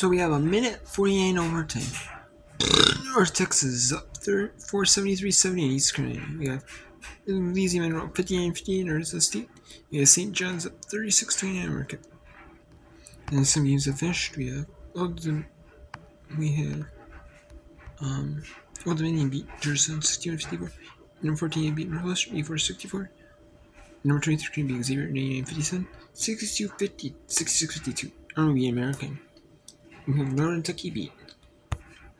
So we have a minute 48 overtime. North Texas is up 473-70 East Carolina. We have up 58-50 in Arizona State. We have St. John's up 36-29 Marquette. And some games have finished. We have Old we have um Old Dominion beat Jerusalem 61-54. Number 14 beat Northwestern 84-64. Number 23 beat Xavier 99-57. 62-50, 66-52. Army American. We have Northern Kentucky beat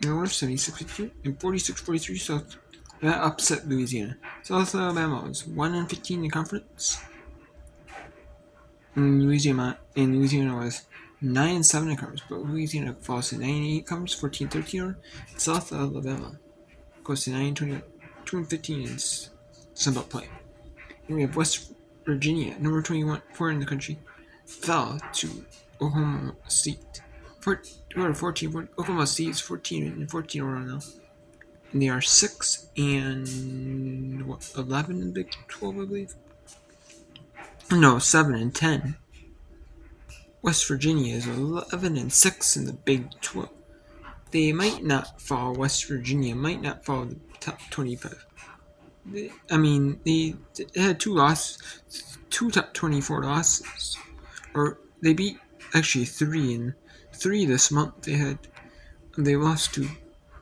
North 76 and 46 43 South. That upset Louisiana. South Alabama was 1 and 15 in conference. And Louisiana, and Louisiana was 9 and 7 in conference, but Louisiana falls to 9 and 8 conference, 14 13 South Alabama goes to 9 and 20, 2 and 15 in Sunbelt play. And we have West Virginia, number 21, 4 in the country, fell to Oklahoma State. 14, 14 Oklahoma State is 14 and 14 overall now. And they are 6 and what, 11 in Big 12, I believe. No, 7 and 10. West Virginia is 11 and 6 in the Big 12. They might not fall, West Virginia might not fall the top 25. They, I mean, they, they had two losses, two top 24 losses. Or they beat, actually, three in three this month. They had they lost to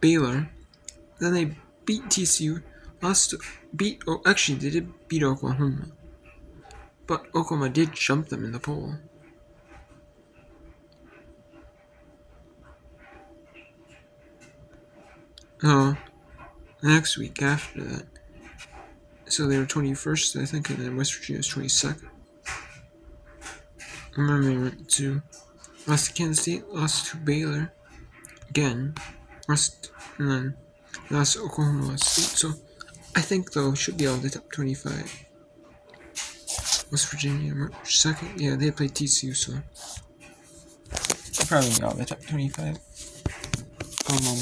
Baylor, then they beat TCU, lost to, beat oh actually they did beat Oklahoma, but Oklahoma did jump them in the poll. Oh, next week after that. So they were 21st, I think, and then West Virginia was 22nd. I remember they went to Lost to Kansas State, lost to Baylor again, lost and then lost Oklahoma State. So I think though should be all the top 25. West Virginia, March 2nd. Yeah, they played TCU, so probably all the top 25. Um,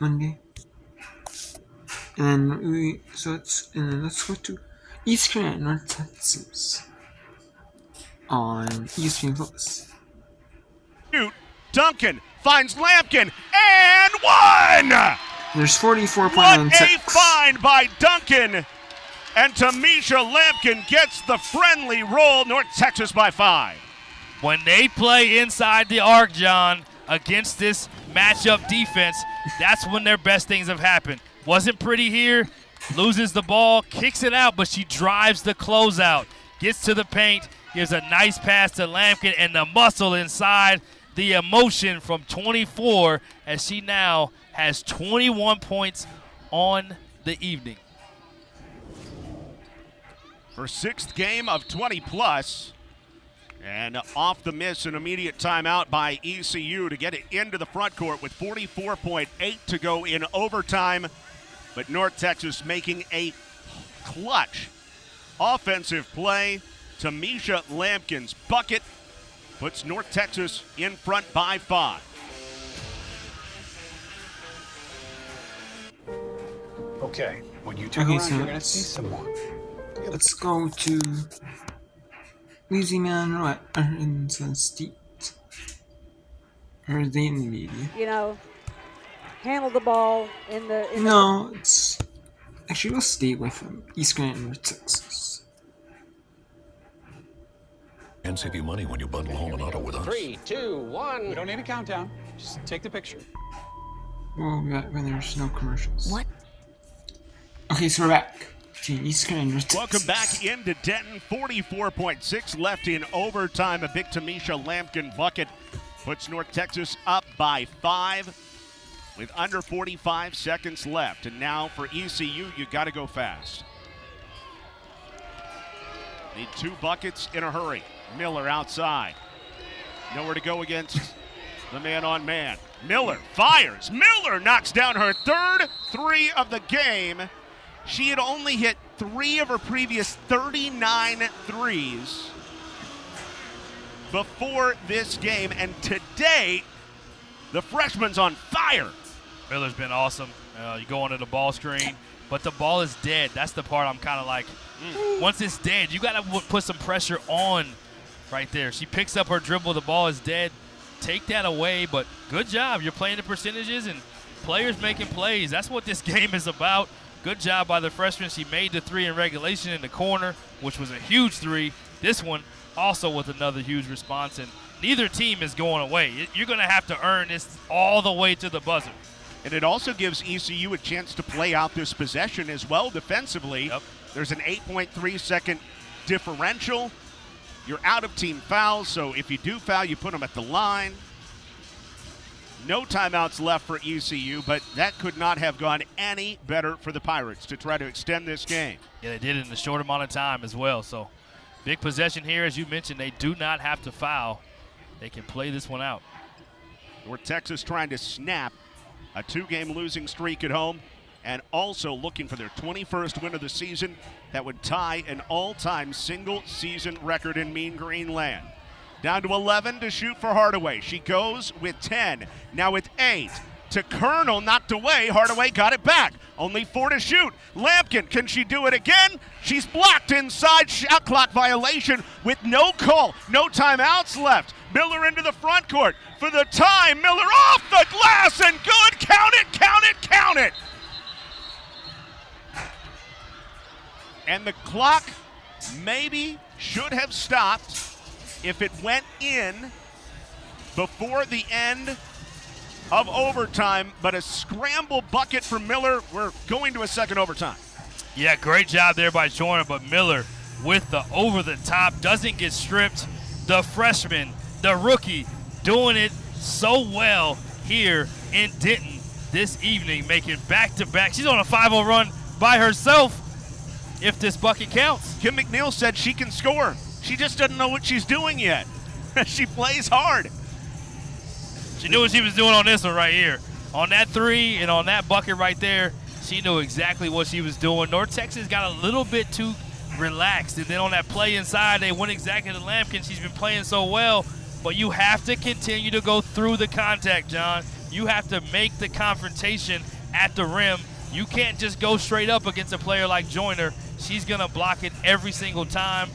Monday. And we, so it's, and then let's go to East Carolina, North Texas on ESPN Plus. Duncan finds Lampkin and one. There's 44 What a find by Duncan. And Tamisha Lampkin gets the friendly roll. North Texas by five. When they play inside the arc, John, against this matchup defense, that's when their best things have happened. Wasn't pretty here. Loses the ball, kicks it out, but she drives the closeout. Gets to the paint, Gives a nice pass to Lampkin and the muscle inside the emotion from 24 as she now has 21 points on the evening. Her sixth game of 20 plus. And off the miss, an immediate timeout by ECU to get it into the front court with 44.8 to go in overtime. But North Texas making a clutch offensive play Tamisha Lampkin's bucket puts North Texas in front by five. Okay, when you turn okay, around, so you're gonna see someone. Let's go to Louisiana Arkansas State. Or they in the media. You know, handle the ball in the. In no, the... it's actually we'll stay with them. East Grand Texas. And save you money when you bundle home and auto with us. Three, two, one. We don't need a countdown. Just take the picture. Well, when there's no commercials. What? Okay, so we're back. Welcome back into Denton. 44.6 left in overtime. A big Tamisha Lampkin bucket puts North Texas up by five with under 45 seconds left. And now for ECU, you got to go fast. Need two buckets in a hurry. Miller outside. Nowhere to go against the man on man. Miller fires. Miller knocks down her third three of the game. She had only hit three of her previous 39 threes before this game, and today the freshman's on fire. Miller's been awesome. Uh, you go onto the ball screen, but the ball is dead. That's the part I'm kind of like, mm. once it's dead, you got to put some pressure on right there. She picks up her dribble. The ball is dead. Take that away, but good job. You're playing the percentages and players making plays. That's what this game is about. Good job by the freshman. She made the three in regulation in the corner, which was a huge three. This one also with another huge response, and neither team is going away. You're going to have to earn this all the way to the buzzer. And it also gives ECU a chance to play out this possession as well defensively. Yep. There's an 8.3 second differential. You're out of team fouls, so if you do foul, you put them at the line. No timeouts left for ECU, but that could not have gone any better for the Pirates to try to extend this game. Yeah, they did it in a short amount of time as well. So big possession here, as you mentioned. They do not have to foul. They can play this one out. North Texas trying to snap a two-game losing streak at home and also looking for their 21st win of the season that would tie an all-time single-season record in Mean Green Land. Down to 11 to shoot for Hardaway. She goes with 10. Now with 8 to Colonel, knocked away. Hardaway got it back. Only four to shoot. Lampkin, can she do it again? She's blocked inside shot clock violation with no call, no timeouts left. Miller into the front court for the time. Miller off the glass and good. Count it, count it, count it. And the clock maybe should have stopped if it went in before the end of overtime, but a scramble bucket for Miller. We're going to a second overtime. Yeah, great job there by Joyner, but Miller with the over the top doesn't get stripped. The freshman, the rookie, doing it so well here in Denton this evening, making back to back. She's on a 5 0 run by herself if this bucket counts. Kim McNeill said she can score. She just doesn't know what she's doing yet. she plays hard. She knew what she was doing on this one right here. On that three and on that bucket right there, she knew exactly what she was doing. North Texas got a little bit too relaxed. And then on that play inside, they went exactly to Lampkin. She's been playing so well. But you have to continue to go through the contact, John. You have to make the confrontation at the rim. You can't just go straight up against a player like Joyner. She's going to block it every single time.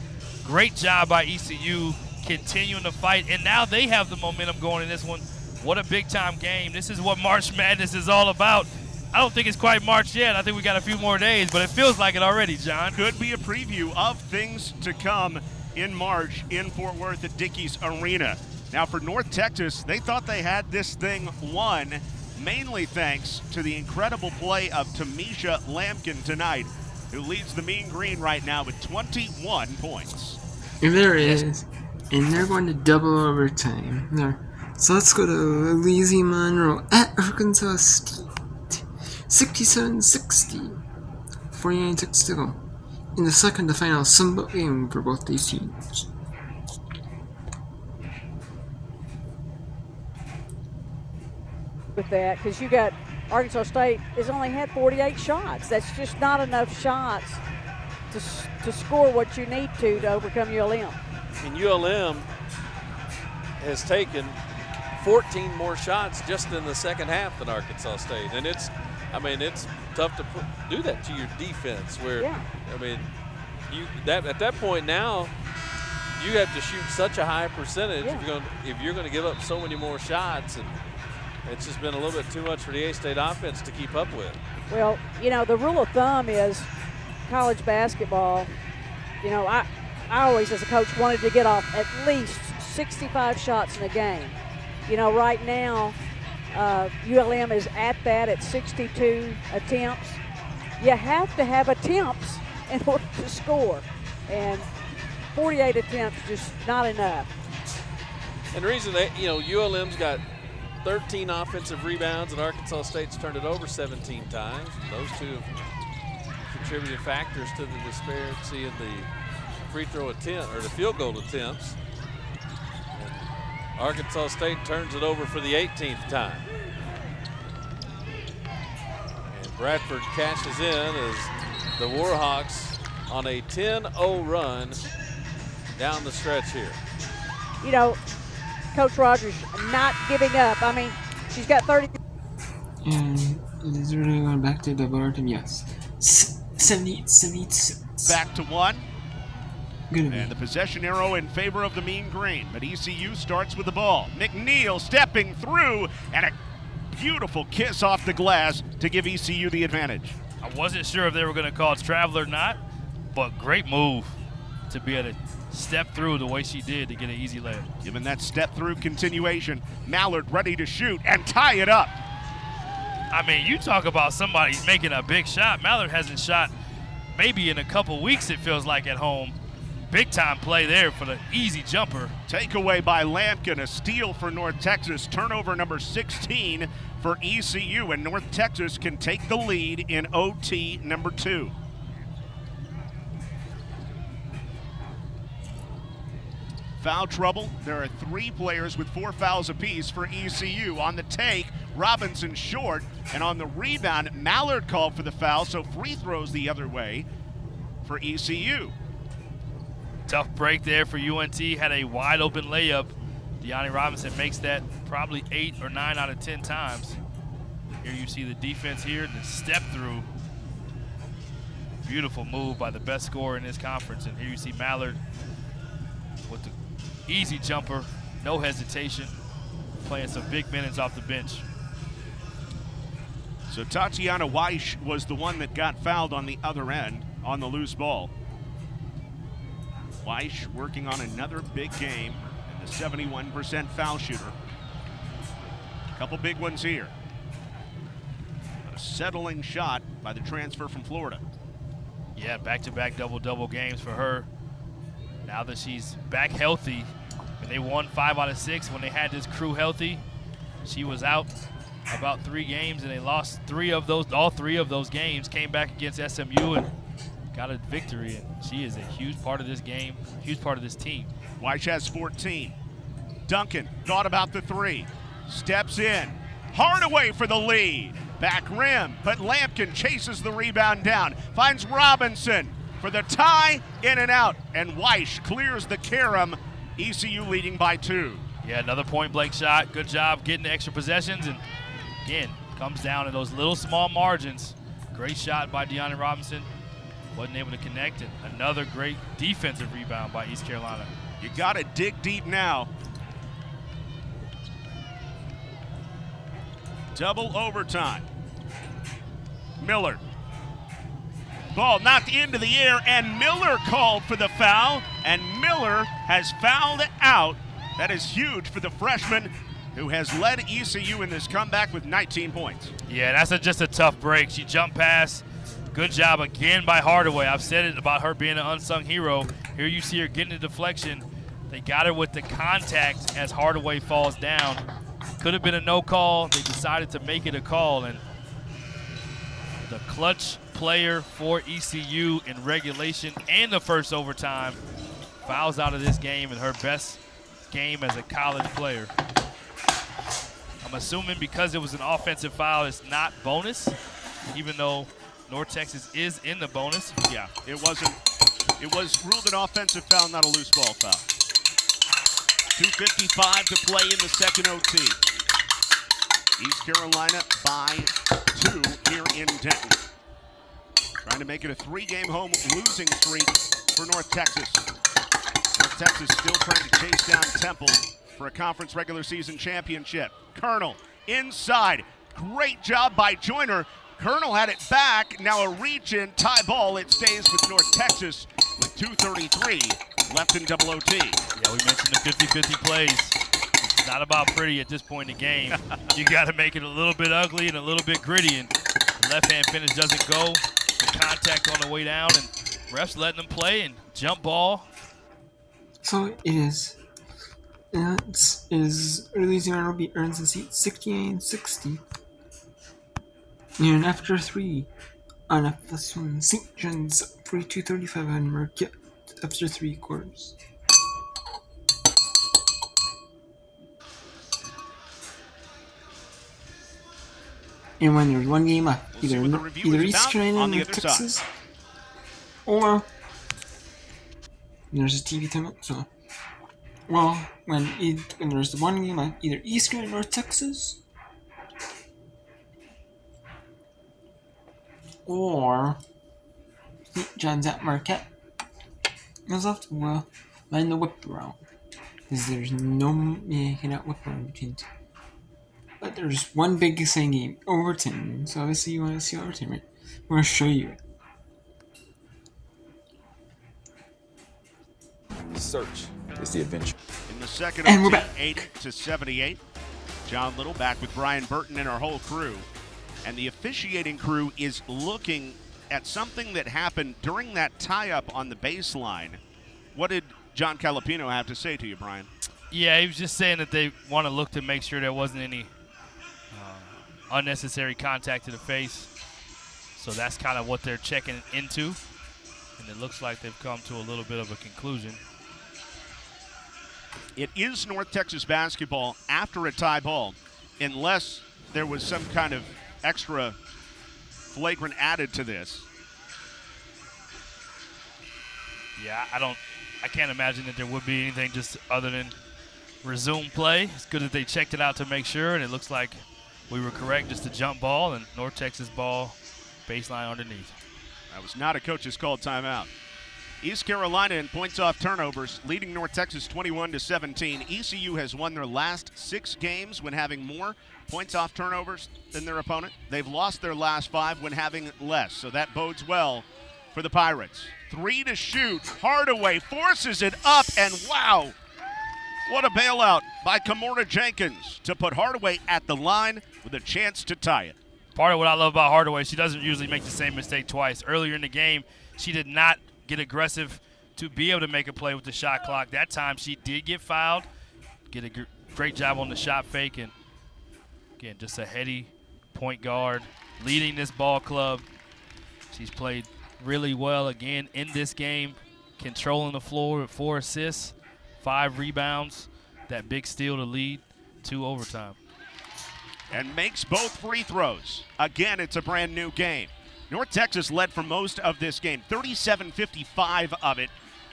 Great job by ECU continuing to fight. And now they have the momentum going in this one. What a big time game. This is what March Madness is all about. I don't think it's quite March yet. I think we got a few more days, but it feels like it already, John. Could be a preview of things to come in March in Fort Worth at Dickies Arena. Now, for North Texas, they thought they had this thing won, mainly thanks to the incredible play of Tamisha Lampkin tonight, who leads the Mean Green right now with 21 points. If there is, and they're going to double overtime. There. So let's go to Lizzie Monroe at Arkansas State. 67-60. 49 6 to go. In the second to final Sunbelt game for both these teams. with that because you got Arkansas State has only had 48 shots. That's just not enough shots to, to score what you need to to overcome ULM. And ULM has taken 14 more shots just in the second half than Arkansas State, and it's, I mean, it's tough to put, do that to your defense. Where, yeah. I mean, you that at that point now, you have to shoot such a high percentage Yeah. if you're going if you're going to give up so many more shots, and it's just been a little bit too much for the A-State offense to keep up with. Well, you know, the rule of thumb is college basketball. You know, I, I always, as a coach, wanted to get off at least 65 shots in a game. You know, right now, uh, ULM is at that at 62 attempts. You have to have attempts in order to score. And 48 attempts just not enough. And the reason that, you know, ULM's got 13 offensive rebounds and Arkansas State's turned it over 17 times. Those two have contributed factors to the disparity in the free throw attempt or the field goal attempts. And Arkansas State turns it over for the 18th time. And Bradford cashes in as the Warhawks on a 10-0 run down the stretch here. You know, Coach Rogers not giving up. I mean, she's got 30. And is it really going back to the overtime? Yes. S- 78 78. Back to one. Good and the possession arrow in favor of the mean green. But ECU starts with the ball. McNeal stepping through and a beautiful kiss off the glass to give ECU the advantage. I wasn't sure if they were going to call it travel or not, but great move to be able to step through the way she did to get an easy layup. Given that step through continuation, Mallard ready to shoot and tie it up. I mean, you talk about somebody making a big shot. Mallard hasn't shot maybe in a couple weeks, it feels like, at home. Big time play there for the easy jumper. Takeaway by Lampkin, a steal for North Texas. Turnover number 16 for ECU, and North Texas can take the lead in OT number two. Foul trouble. There are three players with four fouls apiece for ECU. On the take, Robinson short, and on the rebound, Mallard called for the foul, so free throws the other way for ECU. Tough break there for UNT. Had a wide open layup. Deani Robinson makes that probably eight or nine out of 10 times. Here you see the defense here, the step through. Beautiful move by the best scorer in this conference. And here you see Mallard with the easy jumper, no hesitation, playing some big minutes off the bench. So Tatiana Wyche was the one that got fouled on the other end on the loose ball. Wyche working on another big game and the 71% foul shooter. A couple big ones here. A settling shot by the transfer from Florida. Yeah, back-to-back double-double games for her. Now that she's back healthy, and they won five out of six when they had this crew healthy. She was out about three games, and they lost three of those. All three of those games came back against SMU and got a victory. And she is a huge part of this game, huge part of this team. Wyche has 14. Duncan thought about the three, steps in, Hardaway for the lead. Back rim, but Lampkin chases the rebound down, finds Robinson for the tie, in and out, and Wyche clears the carom. ECU leading by two. Yeah, another point blank shot. Good job getting the extra possessions, and again, comes down to those little small margins. Great shot by Deani Robinson. Wasn't able to connect, and another great defensive rebound by East Carolina. You got to dig deep now. Double overtime. Miller. Ball knocked into the air, and Miller called for the foul, and Miller has fouled out. That is huge for the freshman who has led ECU in this comeback with 19 points. Yeah, that's a, just a tough break. She jumped past. Good job again by Hardaway. I've said it about her being an unsung hero. Here you see her getting the deflection. They got her with the contact as Hardaway falls down. Could have been a no call. They decided to make it a call, and the clutch player for ECU in regulation and the first overtime fouls out of this game in her best game as a college player. I'm assuming because it was an offensive foul, it's not bonus, even though North Texas is in the bonus. Yeah, it wasn't. It was ruled an offensive foul, not a loose ball foul. 2.55 to play in the second OT. East Carolina by two here in Denton. Trying to make it a three-game home losing streak for North Texas. Texas still trying to chase down Temple for a conference regular season championship. Colonel inside. Great job by Joyner. Colonel had it back. Now a reach in tie ball. It stays with North Texas with 2.33 left in double OT. Yeah, we mentioned the 50-50 plays. It's not about pretty at this point in the game. you got to make it a little bit ugly and a little bit gritty. And the left-hand finish doesn't go. The contact on the way down, and refs letting them play and jump ball. So it is. It is Louisiana Ruby earns a seat 69-60. And after three, on a plus one, St. John's 42-35 on Marquette after three quarters. And when there's one game left, either, either East Carolina or Texas, side. or there's a TV timeout, so well, when, it, when there's the one game left, either East Carolina or Texas, or St. John's at Marquette. Have to well line the whip around. Because there's no you cannot whip around between two. But there's one big exciting game, Overton. So obviously you want to see Overton, right? We're gonna show you it. Search is the adventure. In the second And we're back. 8 to 78. John Little back with Brian Burton and our whole crew. And the officiating crew is looking at something that happened during that tie up on the baseline. What did John Calipino have to say to you, Brian? Yeah, he was just saying that they want to look to make sure there wasn't any uh, unnecessary contact to the face. So that's kind of what they're checking into. And it looks like they've come to a little bit of a conclusion. It is North Texas basketball after a tie ball, unless there was some kind of extra flagrant added to this. Yeah, I don't, I can't imagine that there would be anything just other than resume play. It's good that they checked it out to make sure, and it looks like we were correct. Just a jump ball and North Texas ball, baseline underneath. That was not a coach's called timeout. East Carolina in points off turnovers, leading North Texas 21 to 17. ECU has won their last six games when having more points off turnovers than their opponent. They've lost their last five when having less, so that bodes well for the Pirates. Three to shoot. Hardaway forces it up, and wow, what a bailout by Kamora Jenkins to put Hardaway at the line with a chance to tie it. Part of what I love about Hardaway, she doesn't usually make the same mistake twice. Earlier in the game, she did not get aggressive to be able to make a play with the shot clock. That time, she did get fouled. Get a gr- great job on the shot fake, and again, just a heady point guard leading this ball club. She's played really well again in this game, controlling the floor with four assists, five rebounds, that big steal to lead to overtime. and makes both free throws. Again, it's a brand new game. North Texas led for most of this game, 37 55 of it.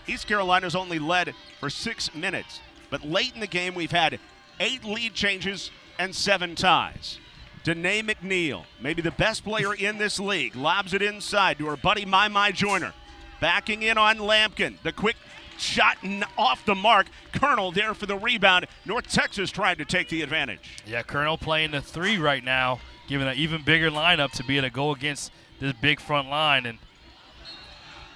East Carolina's only led for six minutes. But late in the game, we've had eight lead changes and seven ties. Danae McNeal, maybe the best player in this league, lobs it inside to her buddy My My Joyner. Backing in on Lampkin. The quick shot off the mark. Colonel there for the rebound. North Texas trying to take the advantage. Yeah, Colonel playing the three right now, giving an even bigger lineup to be able to go against this big front line. And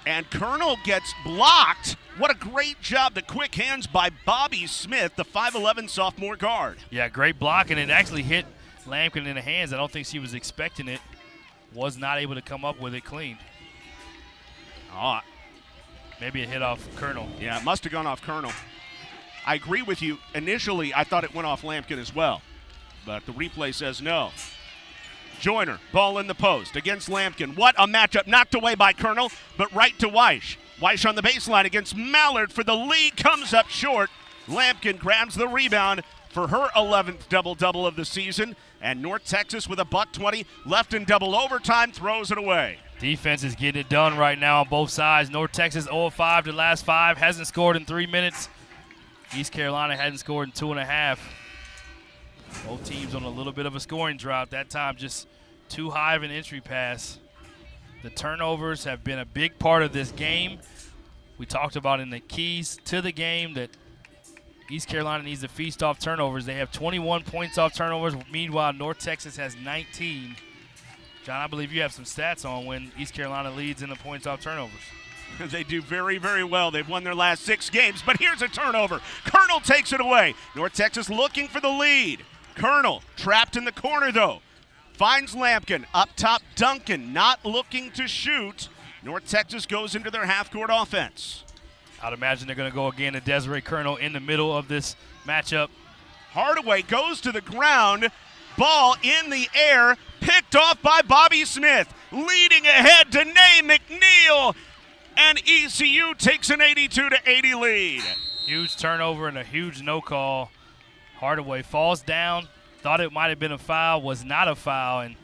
And Colonel gets blocked. What a great job. The quick hands by Bobby Smith, the 5'11 sophomore guard. yeah, great block, and it actually hit Lampkin in the hands. I don't think she was expecting it. Was not able to come up with it clean. Oh, Maybe a hit off Colonel. yeah, it must have gone off Colonel. I agree with you. Initially, I thought it went off Lampkin as well, but the replay says no. Joyner, ball in the post against Lampkin. What a matchup. Knocked away by Colonel, but right to Wyche. Wyche on the baseline against Mallard for the lead. Comes up short. Lampkin grabs the rebound for her 11th double double of the season. And North Texas with a buck 20 left in double overtime throws it away. Defense is getting it done right now on both sides. North Texas 0 5 to last five, hasn't scored in three minutes. East Carolina hadn't scored in two and a half. Both teams on a little bit of a scoring drought. That time just too high of an entry pass. The turnovers have been a big part of this game. We talked about in the keys to the game that East Carolina needs to feast off turnovers. They have 21 points off turnovers. Meanwhile, North Texas has 19. John, I believe you have some stats on when East Carolina leads in the points off turnovers. They do very, very well. They've won their last six games, but here's a turnover. Colonel takes it away. North Texas looking for the lead. Colonel trapped in the corner, though. Finds Lampkin. Up top, Duncan not looking to shoot. North Texas goes into their half court offense. I'd imagine they're going to go again to Desiree Colonel in the middle of this matchup. Hardaway goes to the ground. Ball in the air, picked off by Bobby Smith. Leading ahead, Danae McNeal. And ECU takes an 82 to 80 lead. Huge turnover and a huge no call. Hardaway falls down. Thought it might have been a foul, was not a foul, and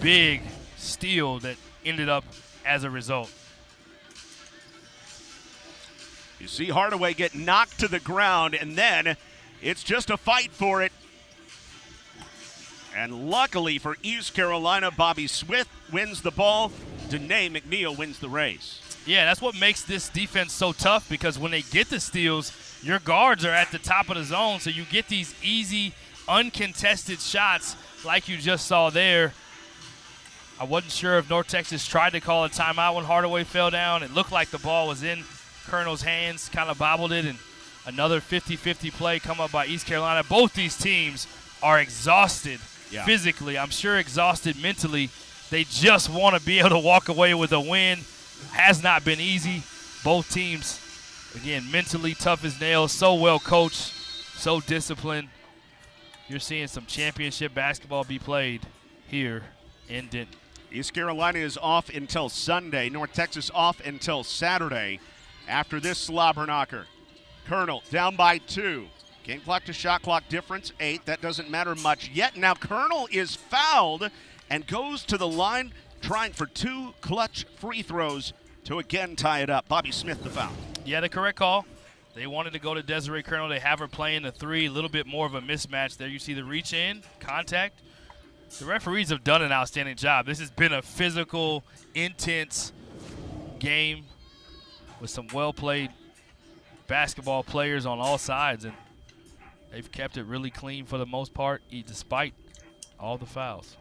big steal that ended up as a result. You see Hardaway get knocked to the ground, and then it's just a fight for it. And luckily for East Carolina, Bobby Smith wins the ball. Danae McNeal wins the race. Yeah, that's what makes this defense so tough because when they get the steals, your guards are at the top of the zone, so you get these easy, uncontested shots like you just saw there. I wasn't sure if North Texas tried to call a timeout when Hardaway fell down. It looked like the ball was in Colonel's hands, kind of bobbled it, and another 50-50 play come up by East Carolina. Both these teams are exhausted yeah. physically. I'm sure exhausted mentally. They just want to be able to walk away with a win. Has not been easy. Both teams, again, mentally tough as nails, so well coached, so disciplined. You're seeing some championship basketball be played here in Denton. East Carolina is off until Sunday. North Texas off until Saturday. After this slobber knocker, Colonel down by two. Game clock to shot clock difference, eight. That doesn't matter much yet. Now Colonel is fouled and goes to the line trying for two clutch free throws to again tie it up. Bobby Smith the foul. Yeah, the correct call. They wanted to go to Desiree Colonel. They have her playing the three, a little bit more of a mismatch there. You see the reach in, contact. The referees have done an outstanding job. This has been a physical, intense game with some well played basketball players on all sides. And They've kept it really clean for the most part, despite all the fouls.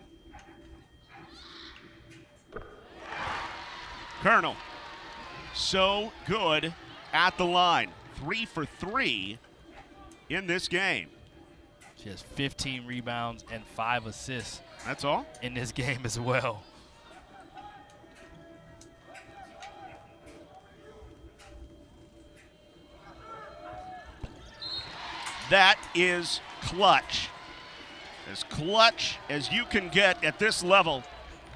Colonel, so good at the line. Three for three in this game. She has 15 rebounds and five assists. That's all? In this game as well. That is clutch. As clutch as you can get at this level,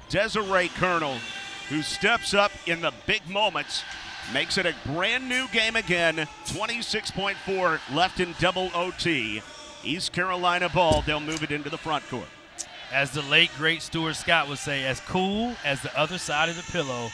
Desiree Colonel, who steps up in the big moments, makes it a brand new game again. 26.4 left in double OT. East Carolina ball. They'll move it into the front court. As the late, great Stuart Scott would say, as cool as the other side of the pillow.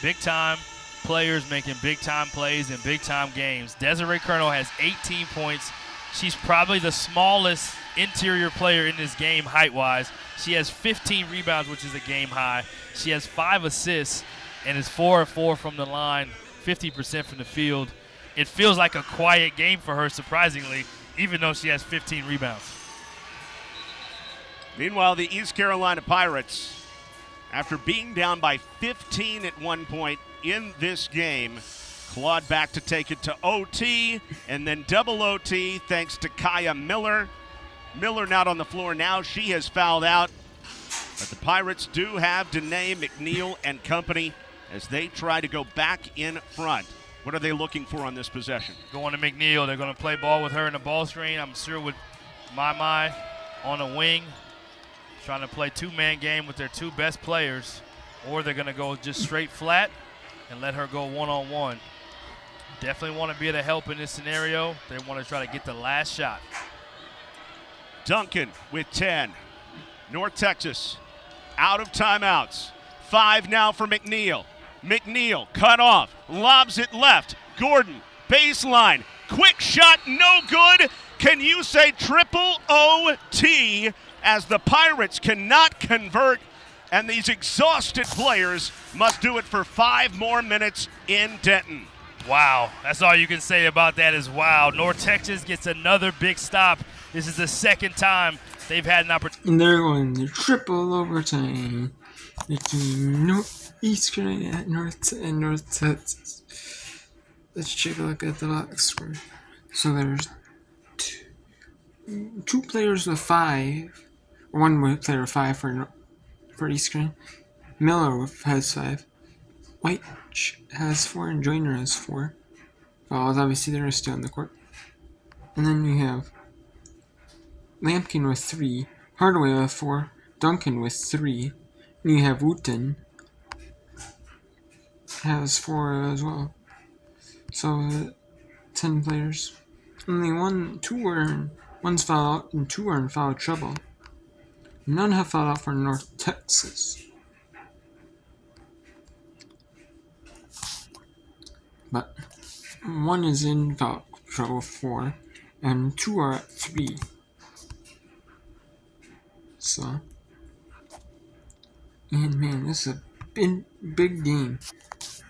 Big time players making big time plays in big time games. Desiree Colonel has 18 points, She's probably the smallest interior player in this game height wise. She has 15 rebounds, which is a game high. She has five assists and is 4 of 4 from the line, 50% from the field. It feels like a quiet game for her, surprisingly, even though she has 15 rebounds. Meanwhile, the East Carolina Pirates, after being down by 15 at one point in this game, clawed back to take it to OT and then double OT thanks to Kaya Miller. Miller not on the floor now. She has fouled out. But the Pirates do have Danae McNeal and company as they try to go back in front. What are they looking for on this possession? Going to McNeal. They're going to play ball with her in the ball screen. I'm sure with my my on the wing, trying to play two-man game with their two best players, or they're going to go just straight flat and let her go one-on-one. Definitely want to be able to help in this scenario. They want to try to get the last shot. Duncan with 10. North Texas out of timeouts. Five now for McNeal. McNeal cut off, lobs it left. Gordon, baseline, quick shot, no good. Can you say triple OT as the Pirates cannot convert and these exhausted players must do it for five more minutes in Denton? Wow, that's all you can say about that is wow. North Texas gets another big stop. This is the second time they've had an opportunity. And they're going to triple overtime between North, East Carolina North and North Texas. Let's take a look at the box score. So there's two, two players with five, one player with five for for East Carolina. Miller has five. White has four and Joyner has four fouls. Obviously, they're still on the court. And then you have Lampkin with three, Hardaway with four, Duncan with three, and you have Wooten has four as well. So, uh, ten players. Only one, two are in, one's foul out, and two are in foul trouble. None have fouled out for North Texas. but one is in foul trouble four, and two are at three. So, and man, this is a big, big game.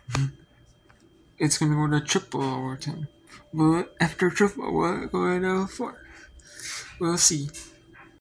it's to go to triple overtime. But after triple, it go to four? We'll see.